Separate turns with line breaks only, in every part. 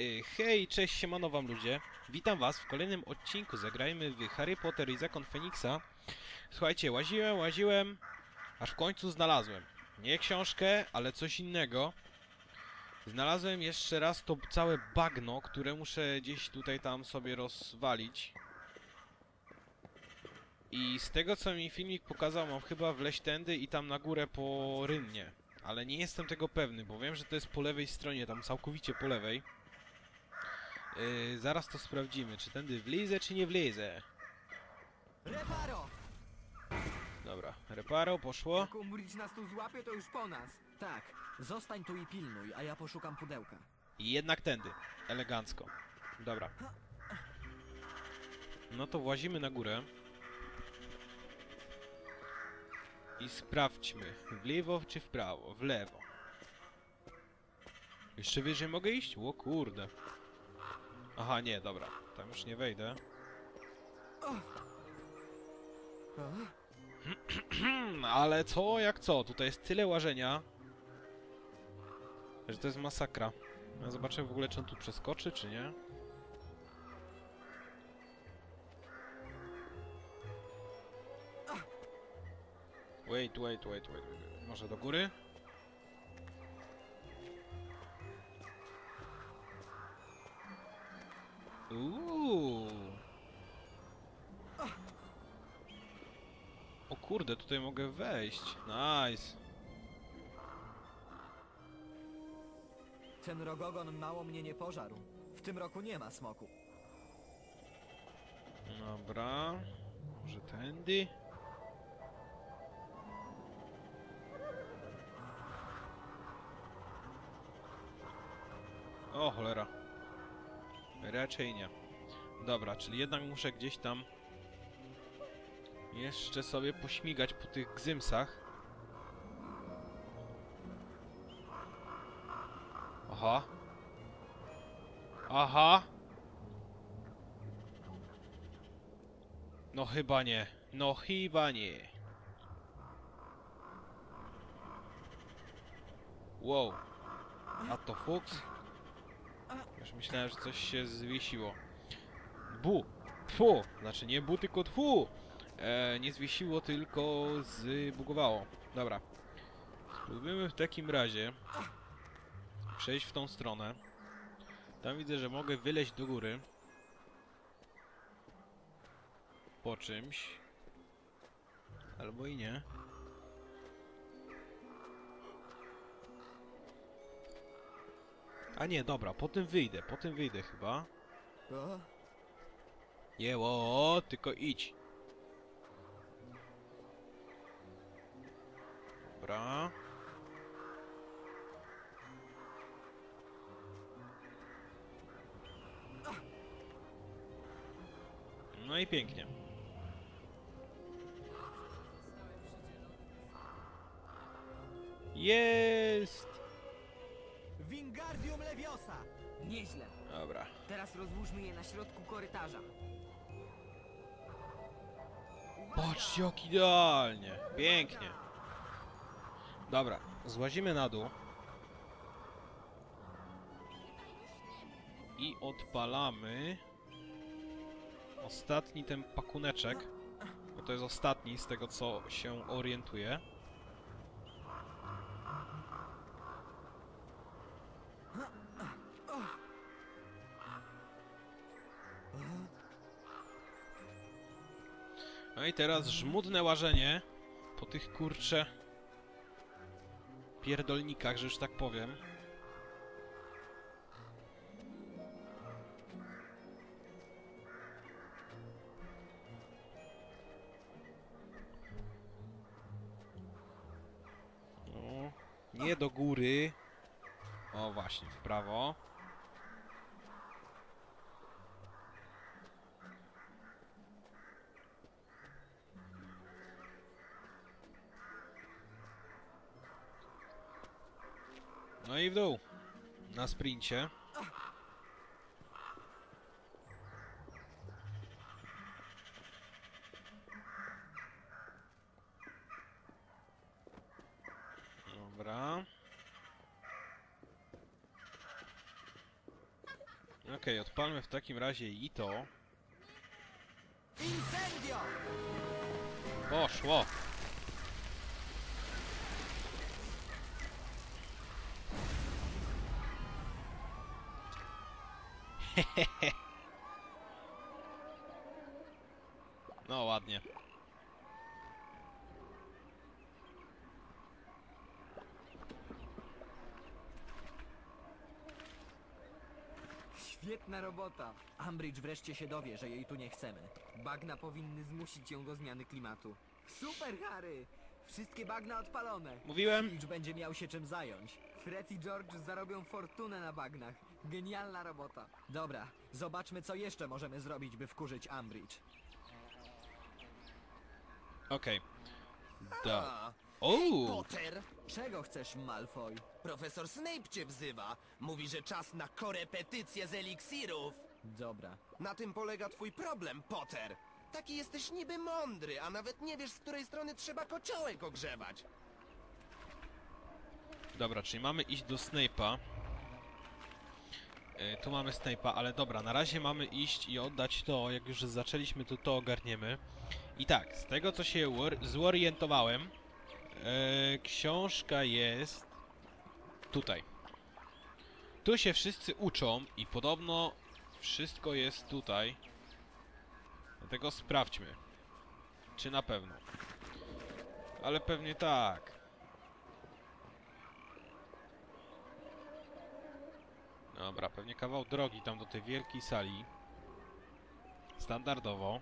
Y, Hej, cześć, siemano wam ludzie. Witam was w kolejnym odcinku. Zagrajmy w Harry Potter i Zakon Feniksa. Słuchajcie, łaziłem, łaziłem, aż w końcu znalazłem. Nie książkę, ale coś innego. Znalazłem jeszcze raz to całe bagno, które muszę gdzieś tutaj tam sobie rozwalić. I z tego co mi filmik pokazał, mam chyba wleźć tędy i tam na górę po rynnie. Ale nie jestem tego pewny, bo wiem, że to jest po lewej stronie, tam całkowicie po lewej. Yy, zaraz to sprawdzimy, czy tędy wlizę, czy nie wlizę.
Reparo!
Dobra, reparo, poszło.
Jak nas tu złapie, to już po nas. Tak, zostań tu i pilnuj, a ja poszukam pudełka.
I jednak tędy. Elegancko. Dobra. No to włazimy na górę. I sprawdźmy. W lewo czy w prawo? W lewo. Jeszcze wyżej mogę iść? O kurde. Aha, nie, dobra. Tam już nie wejdę. Ale co jak co? Tutaj jest tyle łażenia, że to jest masakra. Ja zobaczę w ogóle, czy on tu przeskoczy, czy nie. Wait, wait, wait, wait, wait. Może do góry? Uuu. O kurde, tutaj mogę wejść. Nice.
Ten rogogon mało mnie nie pożarł. W tym roku nie ma smoku.
Dobra. Może tędy? O cholera. Raczej nie. Dobra, czyli jednak muszę gdzieś tam jeszcze sobie pośmigać po tych gzymsach. Aha. Aha. No chyba nie. No chyba nie. Wow. A to fuks? Już myślałem, że coś się zwiesiło. Bu! Tfu! Znaczy nie bu, tylko tfu! E, nie zwiesiło, tylko zbugowało. Dobra. Spróbujemy w takim razie przejść w tą stronę. Tam widzę, że mogę wyleźć do góry. Po czymś. Albo i nie. A nie, dobra, po tym wyjdę, po tym wyjdę chyba.
O,
Jeło, tylko idź. Dobra. No i pięknie. Jest!
Wingardium Leviosa! Nieźle.
Dobra.
Teraz rozłóżmy je na środku korytarza.
Patrzcie jak idealnie. Pięknie. Dobra, złazimy na dół. I odpalamy ostatni ten pakuneczek. Bo to jest ostatni z tego co się orientuję. Teraz żmudne łażenie po tych kurcze pierdolnikach, że już tak powiem. No, nie do góry. O właśnie, w prawo. I w dół. Na sprincie. Dobra. Okej, odpalmy w takim razie i to. Poszło! No ładnie.
Świetna robota. Ambridge wreszcie się dowie, że jej tu nie chcemy.
Bagna powinny zmusić ją do zmiany klimatu. Super, Harry! Wszystkie bagna odpalone.
Mówiłem?
Filch będzie miał się czym zająć.
Fred i George zarobią fortunę na bagnach. Genialna robota.
Dobra, zobaczmy co jeszcze możemy zrobić, by wkurzyć Ambridge.
Okej. Da.
A! Potter!
Czego chcesz, Malfoy?
Profesor Snape cię wzywa. Mówi, że czas na korepetycję z eliksirów.
Dobra.
Na tym polega twój problem, Potter. Taki jesteś niby mądry, a nawet nie wiesz, z której strony trzeba kociołek ogrzewać.
Dobra, czyli mamy iść do Snape'a. E, tu mamy Snape'a, ale dobra, na razie mamy iść i oddać to, jak już zaczęliśmy, to to ogarniemy. I tak, z tego co się zorientowałem, e, książka jest tutaj. Tu się wszyscy uczą i podobno wszystko jest tutaj. Dlatego sprawdźmy, czy na pewno. Ale pewnie tak. Dobra, pewnie kawał drogi tam do tej wielkiej sali. Standardowo.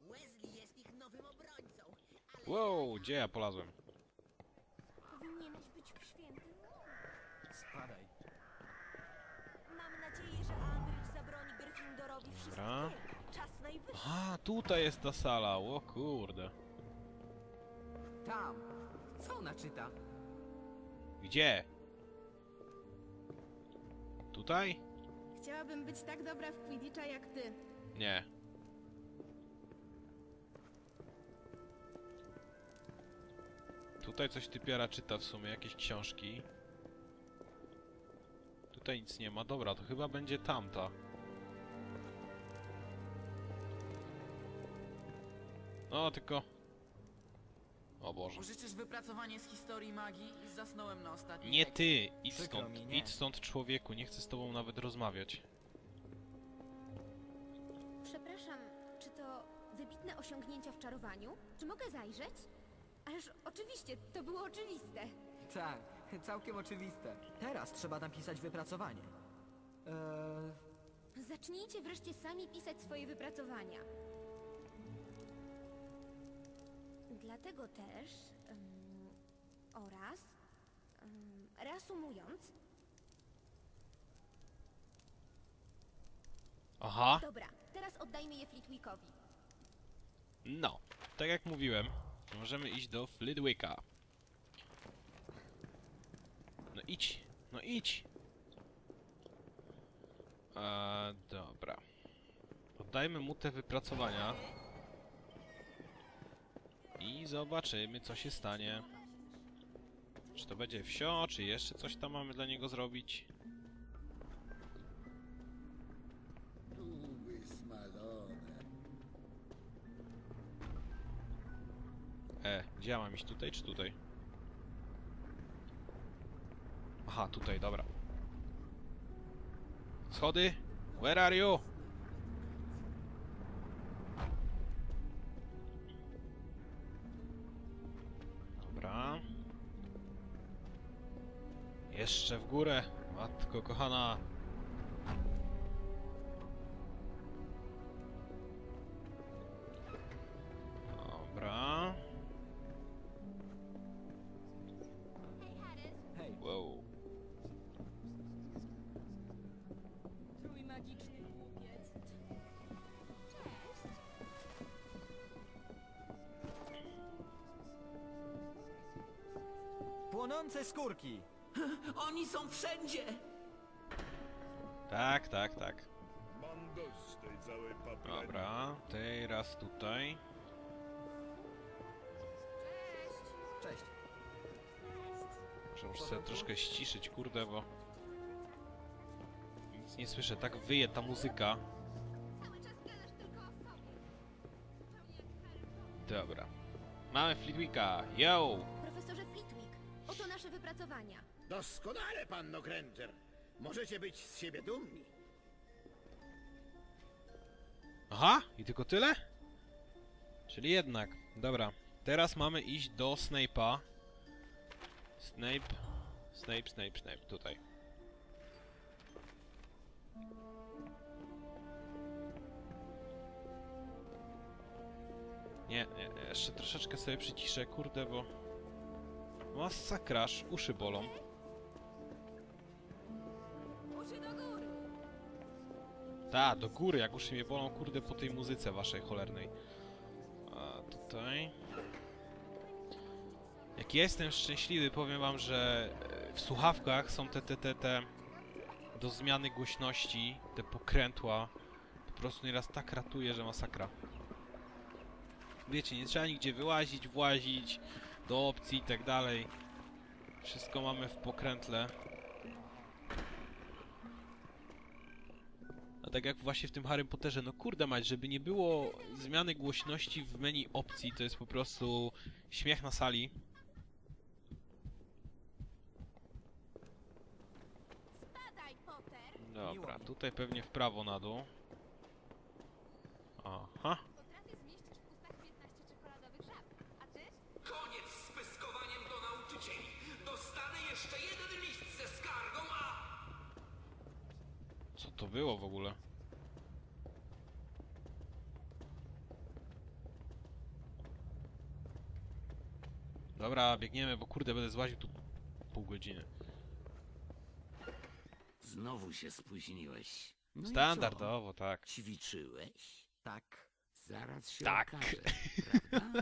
Wesley jest ich nowym obrońcą, ale
Wow, gdzie ja polazłem?
powinieneś być w świętym
Spadaj.
Mam nadzieję, że Ambridge zabroni Gryffindorowi wszystkiego. Czas najwyższy.
A, tutaj jest ta sala, o kurde.
Tam. Co ona czyta?
Gdzie? Tutaj?
Chciałabym być tak dobra w Quidditcha jak ty.
Nie. Tutaj coś typiara czyta w sumie, jakieś książki. Tutaj nic nie ma. Dobra, to chyba będzie tamta. No, tylko... O Boże.
Użyczysz wypracowanie z historii magii i zasnąłem na ostatnim
Nie
lekcji.
ty! Idź
Przykro
stąd,
mi, nie.
idź stąd człowieku, nie chcę z tobą nawet rozmawiać.
Przepraszam, czy to wybitne osiągnięcia w czarowaniu? Czy mogę zajrzeć? Ależ oczywiście, to było oczywiste.
Tak, całkiem oczywiste.
Teraz trzeba napisać wypracowanie. Eee,
Zacznijcie wreszcie sami pisać swoje wypracowania. Dlatego też, oraz, em, reasumując,
Aha!
dobra, teraz oddajmy je Flitwickowi.
No, tak jak mówiłem, możemy iść do Flitwicka. No idź, no idź! Eee, dobra. Oddajmy mu te wypracowania. I zobaczymy, co się stanie. Czy to będzie wsio, czy jeszcze coś tam mamy dla niego zrobić? E, gdzie ja mam iść? Tutaj czy tutaj? Aha, tutaj, dobra. Schody? Where are you? Jeszcze w górę, matko kochana.
Wszędzie!
Tak, tak, tak.
Mam dość tej całej papiery.
Dobra, teraz tutaj.
Cześć.
Muszę już sobie troszkę ściszyć, kurde, bo nic nie słyszę, tak wyje ta muzyka.
Cały czas gadasz tylko o sobie. Zupełnie jak Harry Potter.
Dobra. Mamy Flitwicka, yo!
Profesorze Flitwick, oto nasze wypracowania.
Doskonale, panno Granger. Możecie być z siebie dumni.
Aha, i tylko tyle? Czyli jednak, dobra. Teraz mamy iść do Snape'a. Snape, Snape, Snape, Snape, tutaj. Nie, nie, jeszcze troszeczkę sobie przyciszę, kurde, bo... Masakraż, uszy bolą. Ta, do góry, jak uszy mnie bolą, kurde, po tej muzyce waszej cholernej. A tutaj... Jak jestem szczęśliwy, powiem wam, że e, w słuchawkach są te, te, te, te... Do zmiany głośności, te pokrętła. Po prostu nieraz tak ratuje, że masakra. Wiecie, nie trzeba nigdzie wyłazić, włazić, do opcji i tak dalej. Wszystko mamy w pokrętle. Tak jak właśnie w tym Harry Potterze, no kurde mać, żeby nie było zmiany głośności w menu opcji, to jest po prostu śmiech na sali. Dobra, tutaj pewnie w prawo na dół. Aha.
Potrafię zmieścić w ustach 15 czekoladowych żab. A ty?
Koniec z pyskowaniem do nauczycieli. Dostanę jeszcze jeden list ze skargą, a...
Co to było w ogóle? Dobra, biegniemy, bo kurde będę złaził tu pół godziny.
Znowu się spóźniłeś. No i?
Standardowo, tak.
Ćwiczyłeś?
Tak.
Zaraz się
Tak.
okaże, prawda?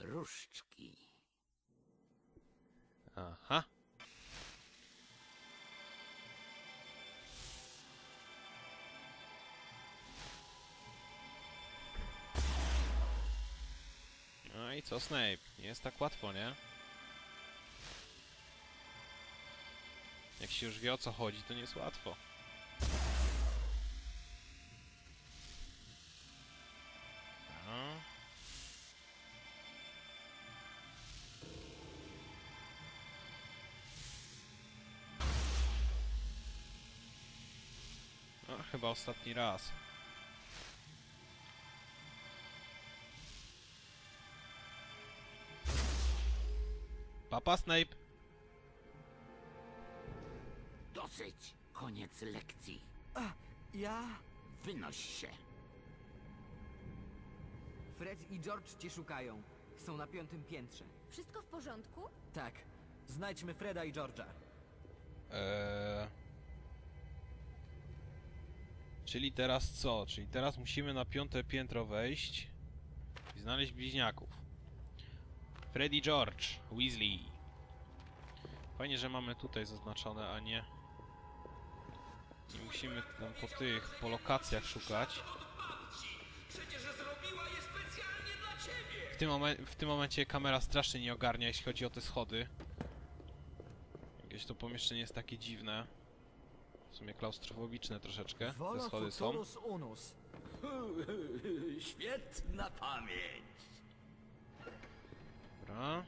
Różdżki.
Aha. No i co Snape? Nie jest tak łatwo, nie? Jak się już wie o co chodzi, to nie jest łatwo. Aha. No, chyba ostatni raz. Papa Snape!
Dosyć. Koniec lekcji.
Ja...
Wynoś się.
Fred i George cię szukają. Są na piątym piętrze.
Wszystko w porządku?
Tak. Znajdźmy Freda i George'a.
Eee... Czyli teraz co? Czyli teraz musimy na piąte piętro wejść i znaleźć bliźniaków. Freddy George, Weasley. Fajnie, że mamy tutaj zaznaczone, a nie... Nie musimy tam po tych, po lokacjach szukać. W tym, w tym momencie kamera strasznie nie ogarnia, jeśli chodzi o te schody. Jakieś to pomieszczenie jest takie dziwne. W sumie klaustrofobiczne troszeczkę. Te schody są.
Świetna pamięć.
Dobra.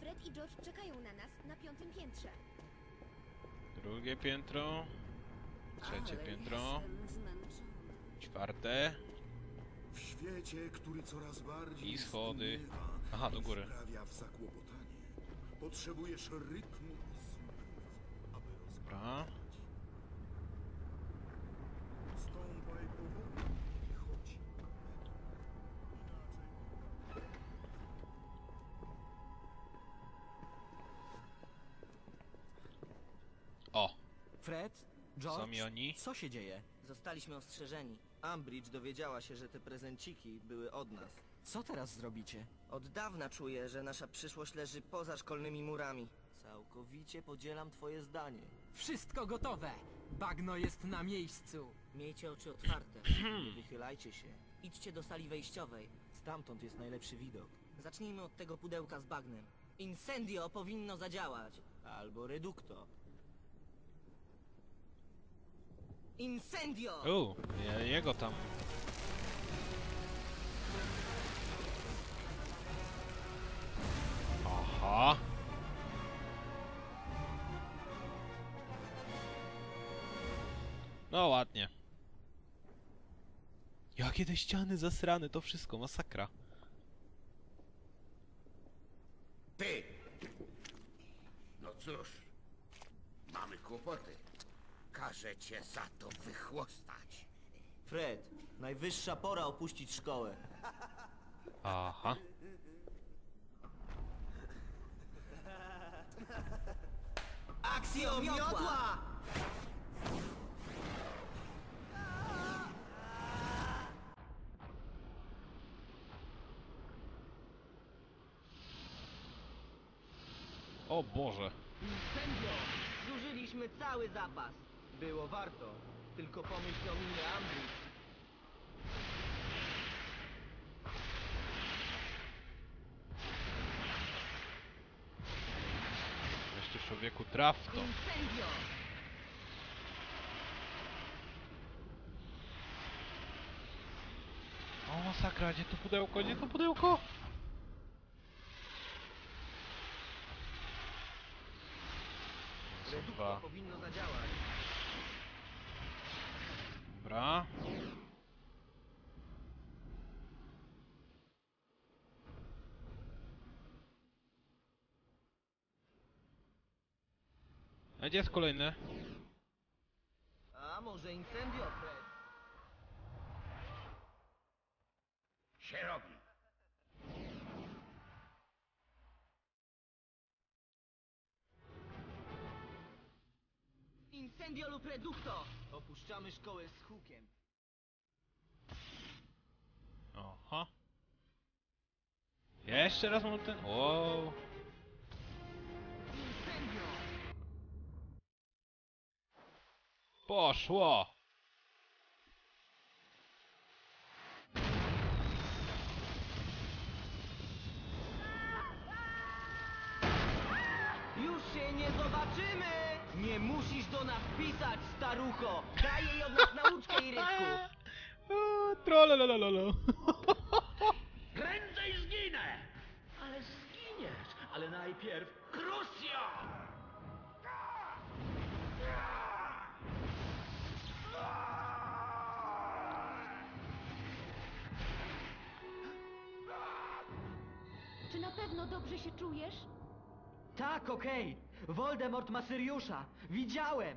Fred i George czekają na nas na piątym piętrze.
Drugie piętro. Trzecie
Ale
piętro.
jestem zmęczona.
Czwarte.
W świecie, który coraz bardziej
I schody. Aha, do góry.
wprawia w zakłopotanie. Potrzebujesz rytmu i smów, aby rozpocząć.
Dobra.
Stąpaj powoli i chodź. Inaczej
O!
Fred? George?
Sami oni?
Co się dzieje?
Zostaliśmy ostrzeżeni. Umbridge dowiedziała się, że te prezenciki były od nas.
Co teraz zrobicie?
Od dawna czuję, że nasza przyszłość leży poza szkolnymi murami. Całkowicie podzielam twoje zdanie.
Wszystko gotowe! Bagno jest na miejscu!
Miejcie oczy otwarte. Nie wychylajcie się. Idźcie do sali wejściowej. Stamtąd jest najlepszy widok. Zacznijmy od tego pudełka z bagnem. Incendio powinno zadziałać. Albo redukto. Incendio!
U, je- jego tam. Aha. No ładnie. Jakie te ściany zasrane, to wszystko, masakra.
Ty! No cóż, mamy kłopoty. Każę cię za to wychłostać.
Fred, najwyższa pora opuścić szkołę.
Aha.
Akcjo miotła!
O Boże.
Incendio! Zużyliśmy cały zapas. Było warto. Tylko pomyśl o minie Ambridge.
Jeszcze człowieku traf to.
Incendio!
O masakra, gdzie to pudełko, gdzie to pudełko? Są dwa.
powinno zadziałać.
Dobra. A gdzie jest kolejny?
A może Incendio, Fred?
Się robi.
Incendio lub Reducto! Opuszczamy szkołę z hukiem.
Aha. Jeszcze raz mam ten... Wow.
Incendio!
Poszło!
Już się nie zobaczymy! Nie musisz do nas pisać, starucho! Daj jej od nas nauczkę, Iryczku!
Trololololo.
Prędzej zginę! Ale zginiesz! Ale najpierw Crucio!
Czy na pewno dobrze się czujesz?
Tak, okej. Voldemort ma Syriusza. Widziałem.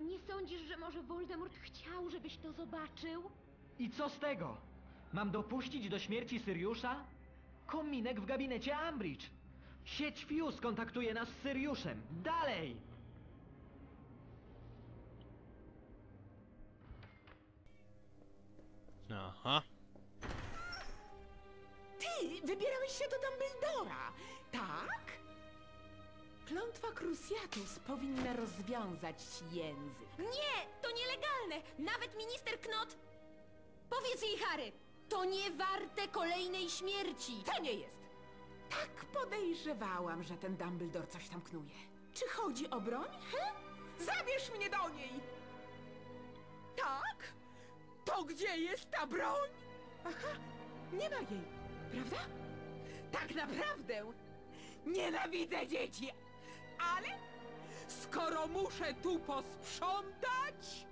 Nie sądzisz, że może Voldemort chciał, żebyś to zobaczył?
I co z tego? Mam dopuścić do śmierci Syriusza? Kominek w gabinecie Ambridge. Sieć Fuse kontaktuje nas z Syriuszem. Dalej!
Aha.
Ty wybierałeś się do Dumbledora, tak? Klątwa Cruciatus powinna rozwiązać ci język.
Nie, to nielegalne! Nawet minister Knot... Powiedz jej, Harry, to nie warte kolejnej śmierci!
To nie jest. Tak podejrzewałam, że ten Dumbledore coś tam knuje. Czy chodzi o broń, he? Zabierz mnie do niej! Tak? To gdzie jest ta broń? Aha, nie ma jej, prawda? Tak naprawdę nienawidzę dzieci, ale skoro muszę tu posprzątać,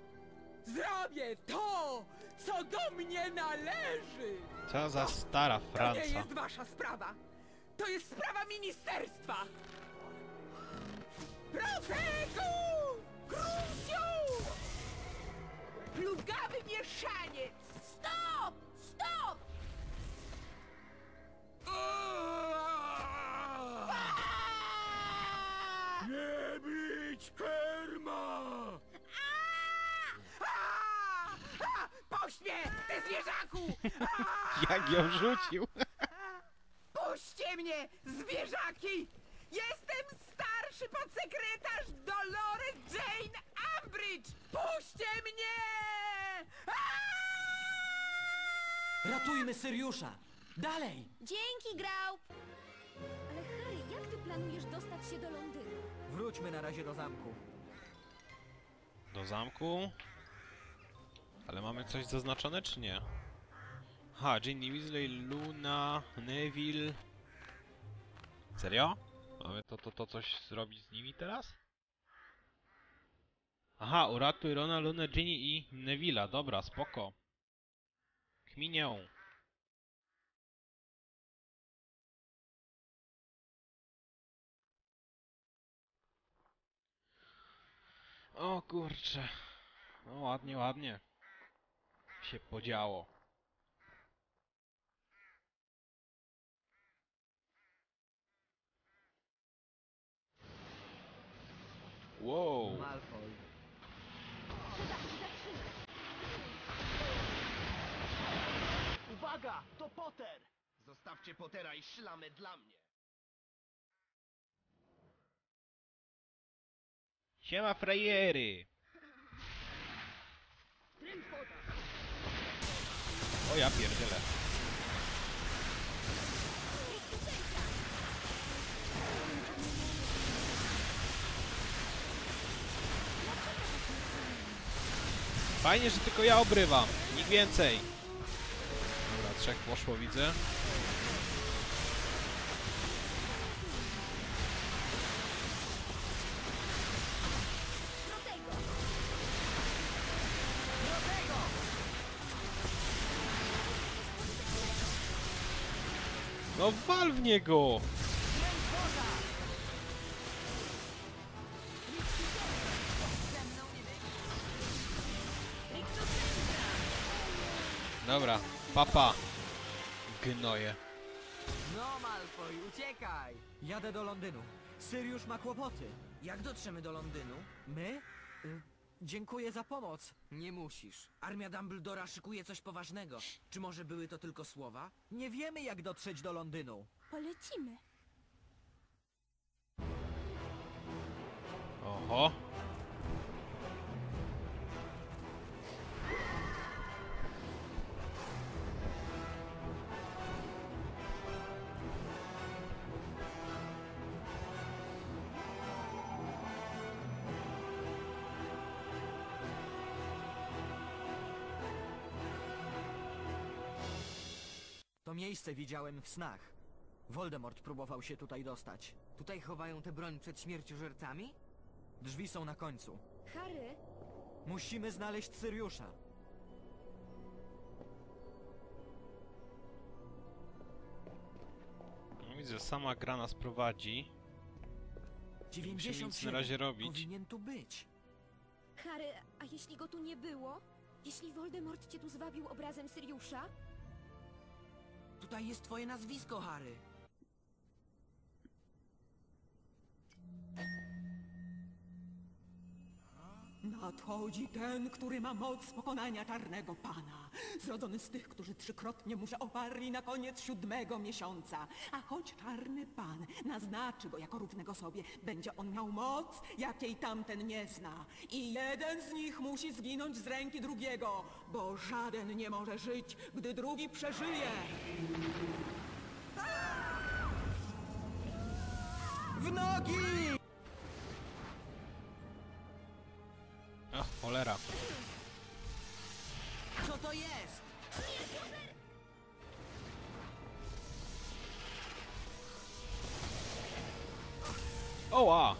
zrobię to, co do mnie należy.
Co za stara
To nie
Franca.
jest wasza sprawa. To jest sprawa ministerstwa. Profeku! Crucius! Plugawy mieszaniec!
Stop! Stop!
Bić Herma!
Puść mnie, ty zwierzaku!
Jak ją rzucił?
Puśćcie mnie, zwierzaki! Jestem starszy podsekretarz Dolores Jane Ambridge! Puśćcie mnie!
Ratujmy Syriusza! Dalej!
Dzięki, Graup! Ale Harry, jak ty planujesz dostać się do Londynu?
Wróćmy na razie do zamku.
Do zamku. Ale mamy coś zaznaczone, czy nie? Ha, Ginny Weasley, Luna, Neville. Serio? Mamy to, to, to coś zrobić z nimi teraz? Aha, uratuj Rona, Lunę, Ginny i Neville'a. Dobra, spoko. Kminię. O kurcze. No ładnie, ładnie. Się podziało. Wow.
Malfoy.
Uwaga, to Potter! Zostawcie Pottera i szlamę dla mnie.
Siema frajery! O ja pierdzielę. Fajnie, że tylko ja obrywam. Nikt więcej. Dobra, trzech poszło, widzę. No wal w niego! Dobra, papa. Gnoje.
No, Malfoy, uciekaj! Jadę do Londynu. Syriusz ma kłopoty. Jak dotrzemy do Londynu? My? Y, dziękuję za pomoc.
Nie musisz.
Armia Dumbledora szykuje coś poważnego. Czy może były to tylko słowa? Nie wiemy, jak dotrzeć do Londynu.
Polecimy.
Oho.
Miejsce widziałem w snach. Voldemort próbował się tutaj dostać.
Tutaj chowają tę broń przed śmierciożercami?
Drzwi są na końcu.
Harry,
Musimy znaleźć Syriusza.
No widzę, sama gra nas prowadzi. Musimy nic
97
na razie robić.
powinien tu być.
Harry, a jeśli go tu nie było? Jeśli Voldemort cię tu zwabił obrazem Syriusza?
Tutaj jest twoje nazwisko, Harry.
Nadchodzi ten, który ma moc pokonania czarnego pana. Zrodzony z tych, którzy trzykrotnie mu się oparli na koniec siódmego miesiąca. A choć czarny pan naznaczy go jako równego sobie, będzie on miał moc, jakiej tamten nie zna. I jeden z nich musi zginąć z ręki drugiego, bo żaden nie może żyć, gdy drugi przeżyje.
W nogi!
Ach, cholera.
Co to jest?
Oła!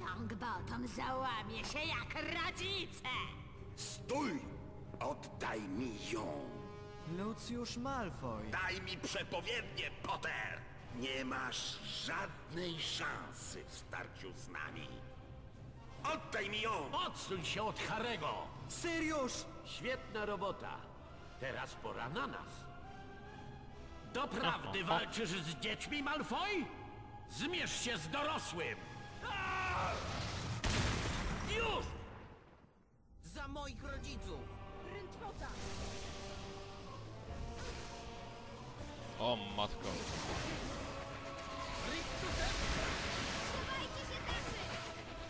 Longbottom załamie się jak rodzice.
Stój! Oddaj mi ją!
Lucius Malfoy.
Daj mi przepowiednię, Potter! Nie masz żadnej szansy w starciu z nami. Oddaj mi ją!
Odsuń się od Harego!
Syriusz!
Świetna robota. Teraz pora na nas. Doprawdy walczysz z dziećmi, Malfoy?
Zmierz się z dorosłym! A! Już!
Za moich rodziców!
Ręczota!
O matko.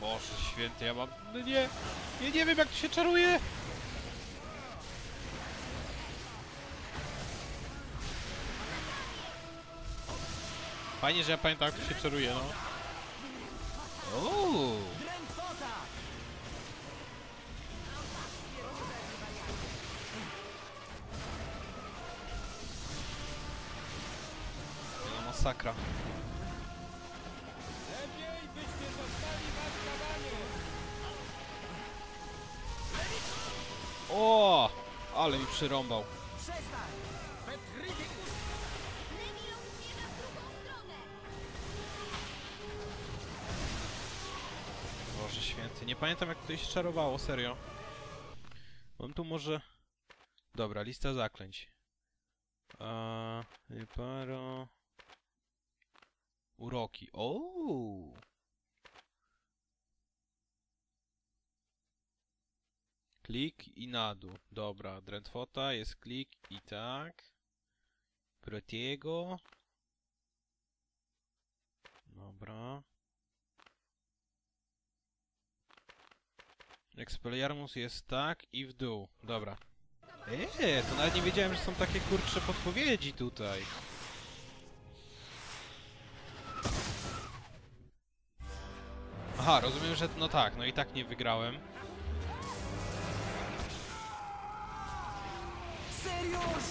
Boże święty, ja mam... No nie! Ja nie wiem jak to się czaruje! Fajnie, że ja pamiętam jak to się czaruje, no. Uuu. Masakra. O! Ale mi przyrąbał.
Przestań!
Nemilon zmierza w drugą stronę!
Boże święty, nie pamiętam jak to się czarowało, serio. Mam tu może... Dobra, lista zaklęć. A, paro... Uroki. O! Klik i na dół. Dobra, Drentwota jest klik i tak. Protiego. Dobra. Expelliarmus jest tak i w dół. Dobra. Eee, to nawet nie wiedziałem, że są takie kurcze podpowiedzi tutaj. Aha, rozumiem, że no tak, no i tak nie wygrałem.
Seriusz!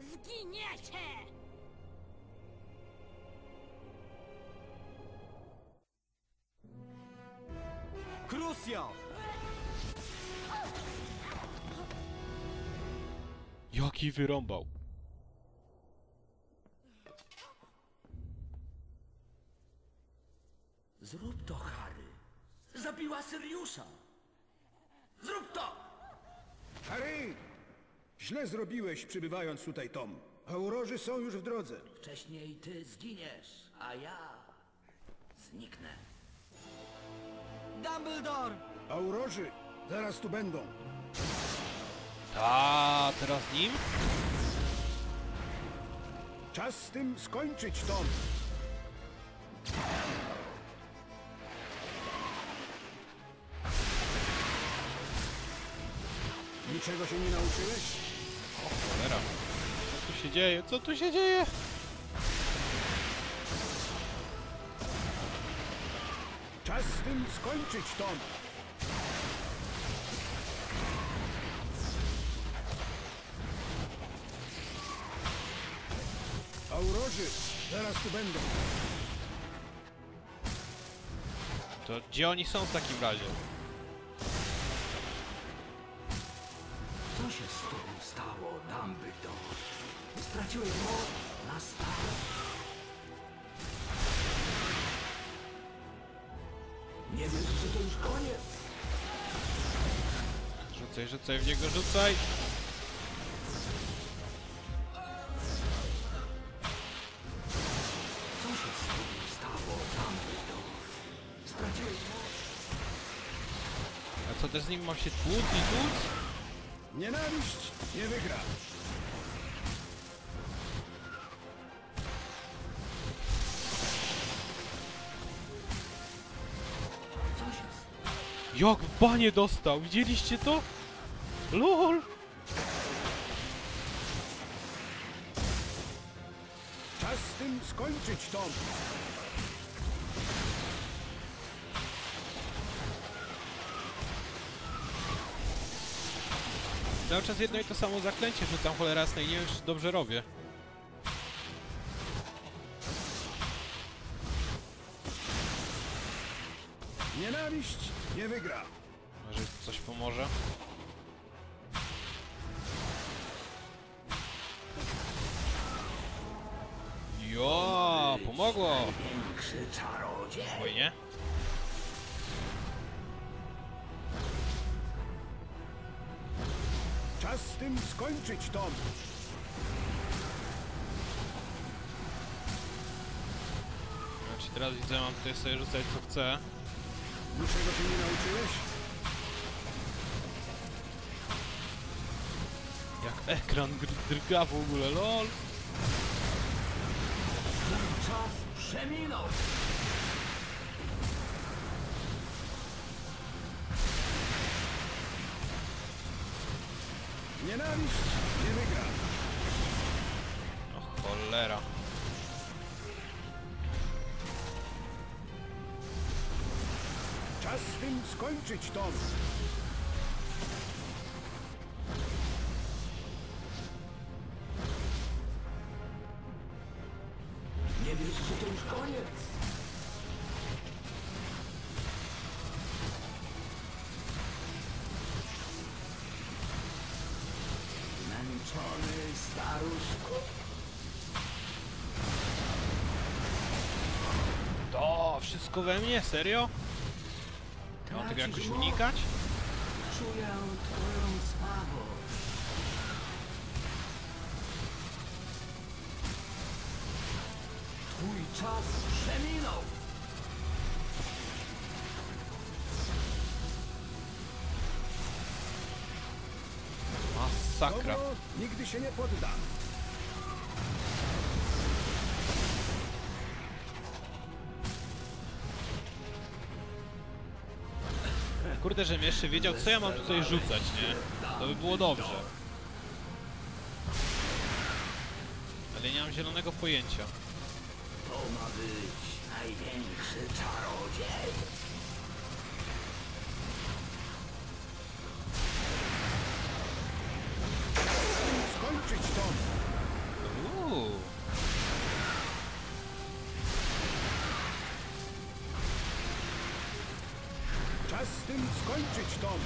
Zginiecie!
Crucio!
Jaki wyrąbał.
Zrób to, Harry. Zabiła Syriusza. Zrób to!
Harry! Źle zrobiłeś, przybywając tutaj, Tom. Aurorzy są już w drodze.
Wcześniej ty zginiesz, a ja zniknę.
Dumbledore!
Aurorzy zaraz tu będą.
Ta, teraz nim?
Czas z tym skończyć, Tom. Niczego się nie nauczyłeś?
Cholera. Co tu się dzieje? Co tu się dzieje?
Czas z tym skończyć, Tom. Zaraz tu będą.
To gdzie oni są w takim razie?
Co się z tobą stało, Dumbledore? Straciłeś moc na stałe. Nie wiesz, że to już koniec.
Rzucaj, rzucaj w niego, rzucaj!
Z
nim mam się tłuc i tłuc?
Nienawiść nie wygra.
Jak w banie dostał, widzieliście to? LOL!
Czas z tym skończyć, Tom.
Cały czas jedno i to samo zaklęcie rzucam cholera jasna i nie wiem, czy dobrze robię.
Nienawiść nie wygra.
Może coś pomoże? Jo, pomogło! Oj, nie?
Czas z tym skończyć, Tom!
Znaczy teraz widzę, mam tutaj sobie rzucać co chcę.
Niczego się nie nauczyłeś?
Jak ekran dr- drga w ogóle, lol.
Czas przeminął!
Nienawiść nie wygra.
O cholera.
Czas z tym skończyć, Tom!
To
wszystko we mnie, serio? Mam tego jakoś unikać?
Czuję twoją słabość. Twój czas przeminął!
Masakra.
Nigdy się nie podda.
Kurde, żebym jeszcze wiedział, co ja mam tutaj rzucać, nie? To by było dobrze. Ale nie mam zielonego pojęcia.
To ma być największy czarodziej.
Skończyć, Tom!
Uuu.
Skończyć, Tom!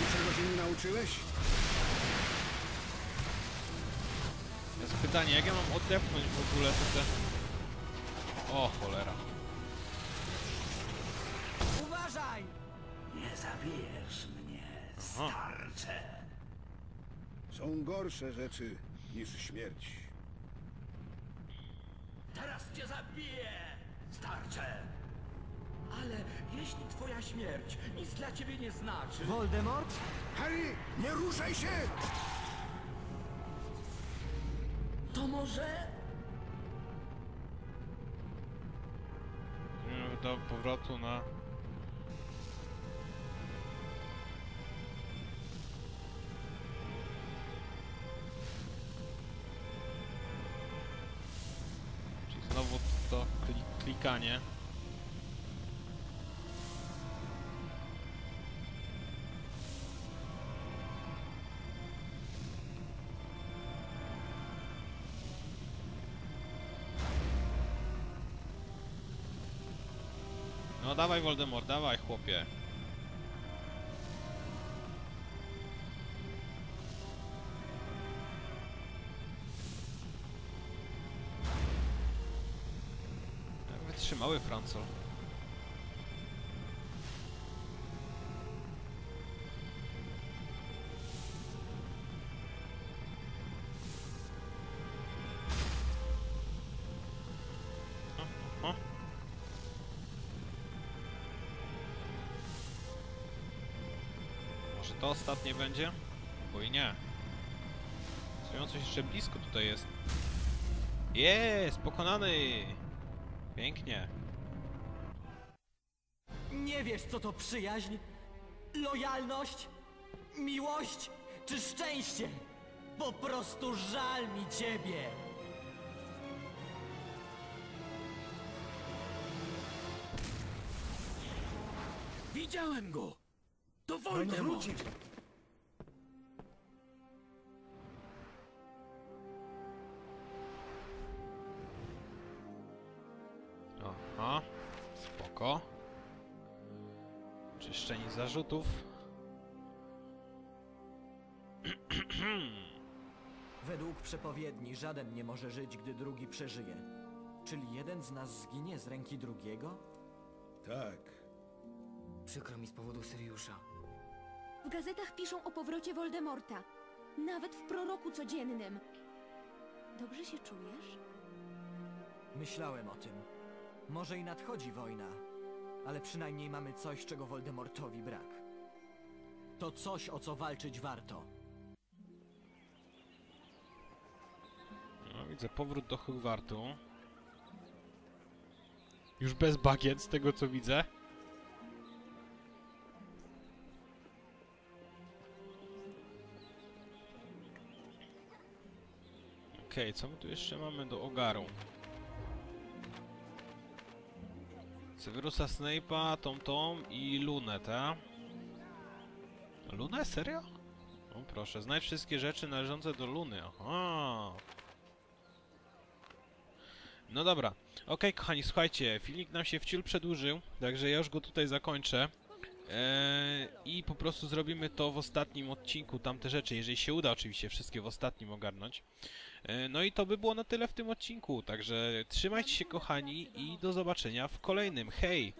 Niczego się nie nauczyłeś?
Jest pytanie, jak ja mam odepchnąć w ogóle te... O cholera.
Uważaj!
Nie zabijesz mnie, starcze.
Są gorsze rzeczy niż śmierć.
Teraz cię zabiję, starcze. Ale jeśli twoja śmierć nic dla ciebie nie znaczy...
Voldemort?
Harry, nie ruszaj się!
To może...
Do powrotu na... Czyli znowu to kli klikanie. Dawaj Voldemort, dawaj chłopie. Wytrzymały Francol. Może to ostatnie będzie? Bo i nie. Stoją coś jeszcze blisko tutaj jest. Jest! Pokonany! Pięknie.
Nie wiesz, co to przyjaźń? Lojalność? Miłość? Czy szczęście? Po prostu żal mi ciebie!
Widziałem go! To
On
Voldemort!
wrócił!
Aha. Spoko. Czyszczenie zarzutów.
Według przepowiedni żaden nie może żyć, gdy drugi przeżyje.
Czyli jeden z nas zginie z ręki drugiego?
Tak.
Przykro mi z powodu Syriusza.
W gazetach piszą o powrocie Voldemorta. Nawet w proroku codziennym. Dobrze się czujesz?
Myślałem o tym. Może i nadchodzi wojna, ale przynajmniej mamy coś, czego Voldemortowi brak. To coś, o co walczyć warto.
No, widzę powrót do Hogwartu. Już bez bagiet, z tego co widzę. Okej, co my tu jeszcze mamy do ogaru? Severusa Snape'a, Tom Tom i Lunę, ta? Lunę? Serio? O proszę, znajdź wszystkie rzeczy należące do Luny. Aha. No dobra. Okej, kochani, słuchajcie, filmik nam się wciul przedłużył, także ja już go tutaj zakończę. Eee, I po prostu zrobimy to w ostatnim odcinku, tamte rzeczy, jeżeli się uda oczywiście wszystkie w ostatnim ogarnąć. Eee, no i to by było na tyle w tym odcinku, także trzymajcie się kochani i do zobaczenia w kolejnym. Hej!